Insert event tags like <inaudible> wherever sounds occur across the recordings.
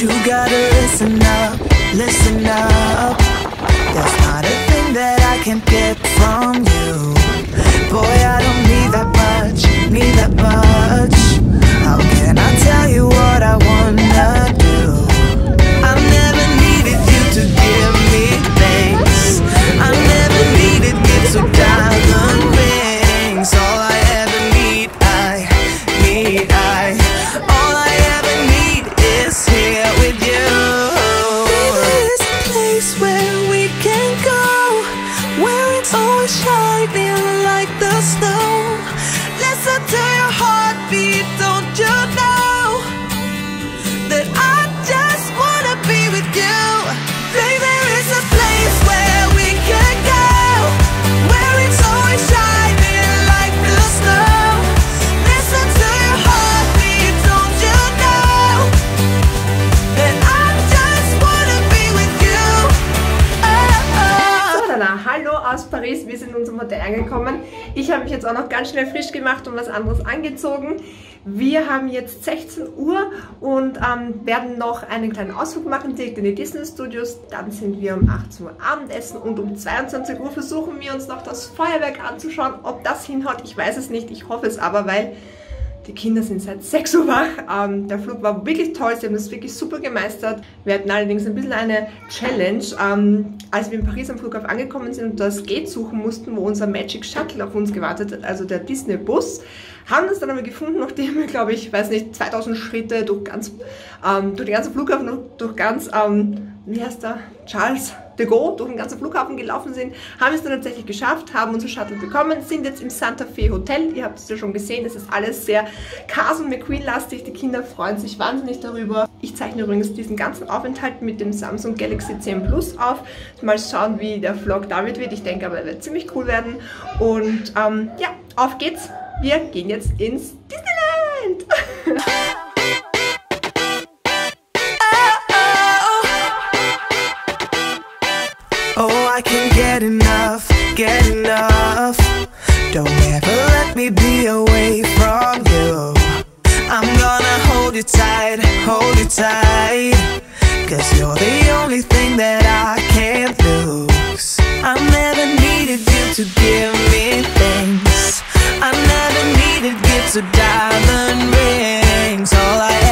You gotta listen up, listen up. There's not a thing that I can't get from you. Boy, I don't need that much, need that much. Ich jetzt auch noch ganz schnell frisch gemacht und was anderes angezogen. Wir haben jetzt 16 Uhr und ähm, werden noch einen kleinen Ausflug machen, direkt in die Disney Studios. Dann sind wir um 18 Uhr Abendessen und um 22 Uhr versuchen wir uns noch das Feuerwerk anzuschauen. Ob das hinhaut, ich weiß es nicht. Ich hoffe es aber, weil die Kinder sind seit 6 Uhr wach. Ähm, der Flug war wirklich toll, sie haben das wirklich super gemeistert. Wir hatten allerdings ein bisschen eine Challenge, ähm, als wir in Paris am Flughafen angekommen sind und das Gate suchen mussten, wo unser Magic Shuttle auf uns gewartet hat, also der Disney-Bus. Haben das dann aber gefunden, nachdem wir, glaube ich, weiß nicht, 2000 Schritte durch, ganz, ähm, durch den ganzen Flughafen, durch, ganz, ähm, wie heißt der, Charles de Gaulle, durch den ganzen Flughafen gelaufen sind, haben es dann tatsächlich geschafft, haben unser Shuttle bekommen, sind jetzt im Santa Fe Hotel. Ihr habt es ja schon gesehen, es ist alles sehr Cars und McQueen-lastig. Die Kinder freuen sich wahnsinnig darüber. Ich zeichne übrigens diesen ganzen Aufenthalt mit dem Samsung Galaxy 10 Plus auf. Mal schauen, wie der Vlog damit wird. Ich denke aber, er wird ziemlich cool werden. Und ähm, ja, auf geht's. Wir gehen jetzt ins Disneyland. <laughs> get enough, get enough. Don't ever let me be away from you. I'm gonna hold you tight, hold you tight. Cause you're the only thing that I can't lose. I never needed you to give me things. I never needed gifts or diamond rings. All I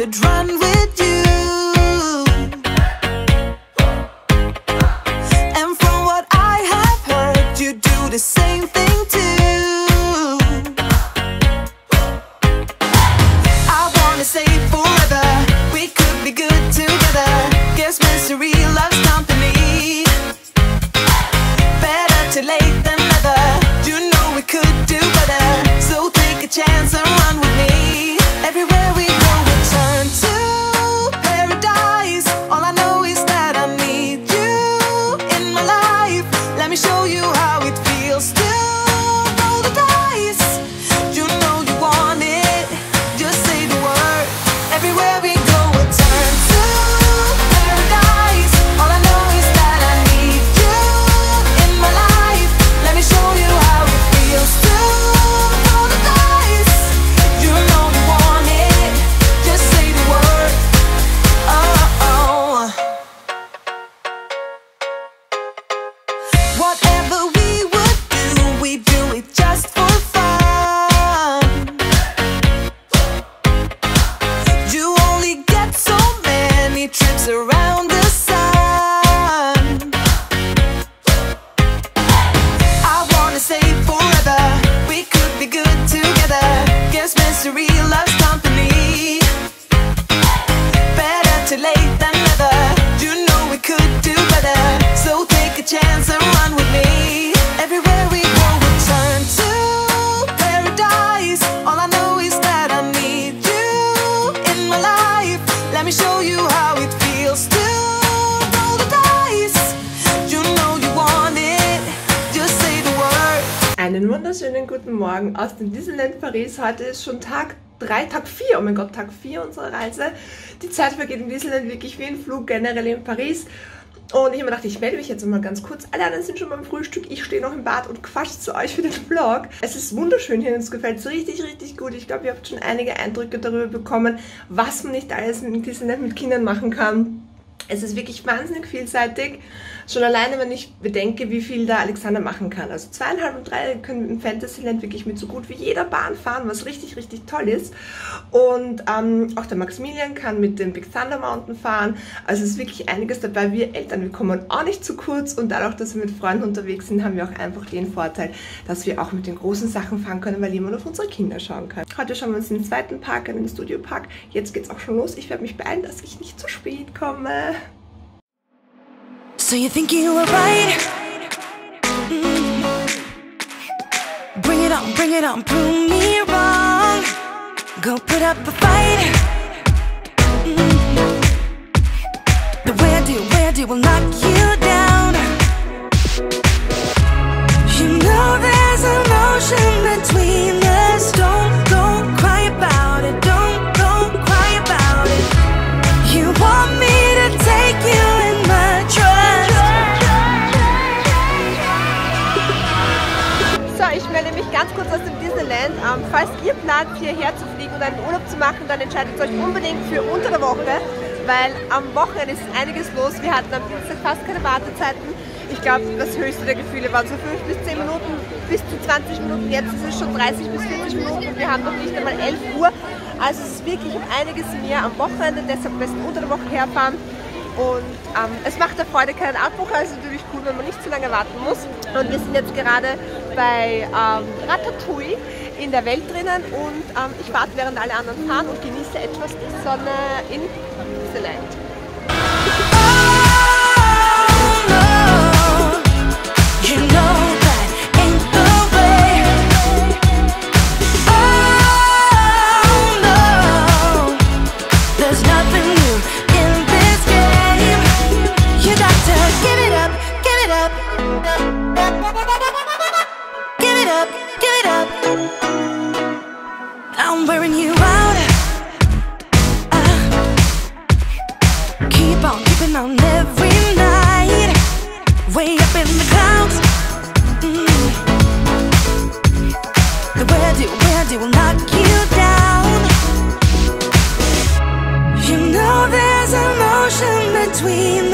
could run with wunderschönen guten Morgen aus dem Disneyland Paris. Heute ist schon Tag 3, Tag 4, oh mein Gott, Tag 4 unserer Reise. Die Zeit vergeht in Disneyland wirklich wie ein Flug generell in Paris. Und ich habe mir gedacht, ich melde mich jetzt mal ganz kurz. Alle anderen sind schon beim Frühstück. Ich stehe noch im Bad und quatsch zu euch für den Vlog. Es ist wunderschön hier und es gefällt so richtig, richtig gut. Ich glaube, ihr habt schon einige Eindrücke darüber bekommen, was man nicht alles in Disneyland mit Kindern machen kann. Es ist wirklich wahnsinnig vielseitig. Schon alleine, wenn ich bedenke, wie viel da Alexander machen kann. Also zweieinhalb und drei können im Fantasyland wirklich mit so gut wie jeder Bahn fahren, was richtig, richtig toll ist. Und ähm, auch der Maximilian kann mit dem Big Thunder Mountain fahren. Also es ist wirklich einiges dabei. Wir Eltern, wir kommen auch nicht zu kurz. Und dadurch, dass wir mit Freunden unterwegs sind, haben wir auch einfach den Vorteil, dass wir auch mit den großen Sachen fahren können, weil jemand auf unsere Kinder schauen kann. Heute schauen wir uns den zweiten Park an, den Studio Park. Jetzt geht es auch schon los. Ich werde mich beeilen, dass ich nicht zu spät komme. So you think you were right? Mm. Bring it on, bring it on, prove me wrong. Go put up a fight. Mm. The way I will knock you down. You know there's an ocean between einen Urlaub zu machen, dann entscheidet euch unbedingt für unter der Woche, weil am Wochenende ist einiges los. Wir hatten am Dienstag fast keine Wartezeiten. Ich glaube, das höchste der Gefühle waren so 5 bis 10 Minuten, bis zu 20 Minuten. Jetzt ist es schon 30 bis 40 Minuten wir haben noch nicht einmal 11 Uhr. Also es ist wirklich um einiges mehr am Wochenende, deshalb am besten unter der Woche herfahren. Und ähm, es macht der Freude keinen Abbruch, also natürlich cool, wenn man nicht zu lange warten muss. Und wir sind jetzt gerade bei ähm, Ratatouille in der Welt drinnen und ähm, ich warte, während alle anderen fahren und genieße etwas die Sonne in Disneyland. Between